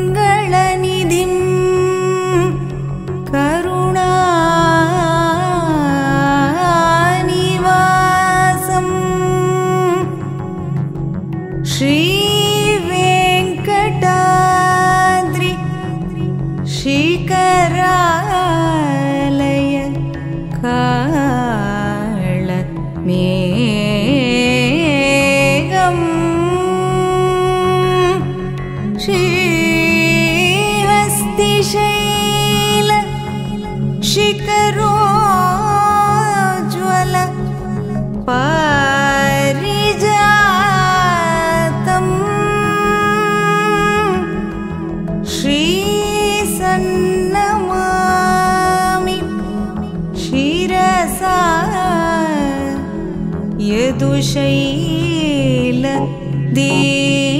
श्रीरङ्गमङ्गलनिधिं करुणानिवासम् श्रीवेङ्कटाद्रि शिखरालय के दुशैल दी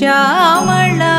श्यामङ्गविहङ्गरङ्ग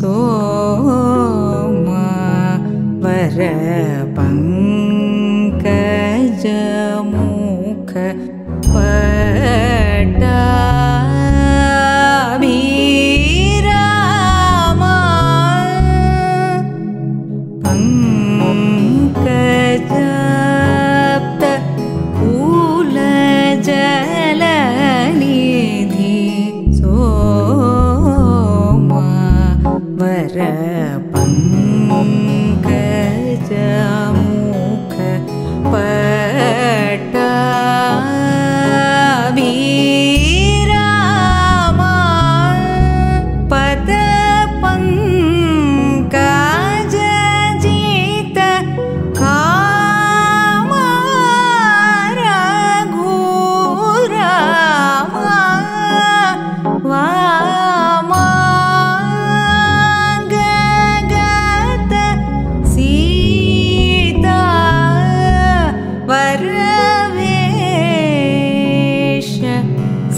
सोम वर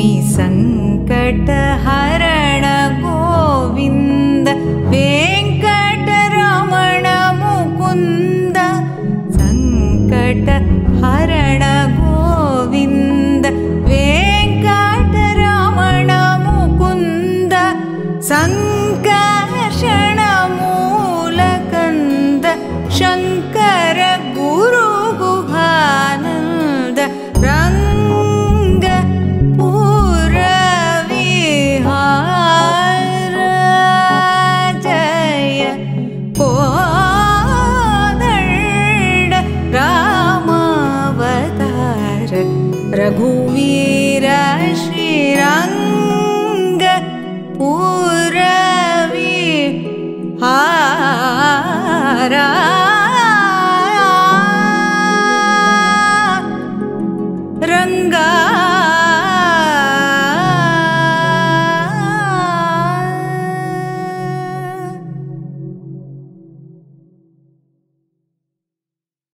मुनि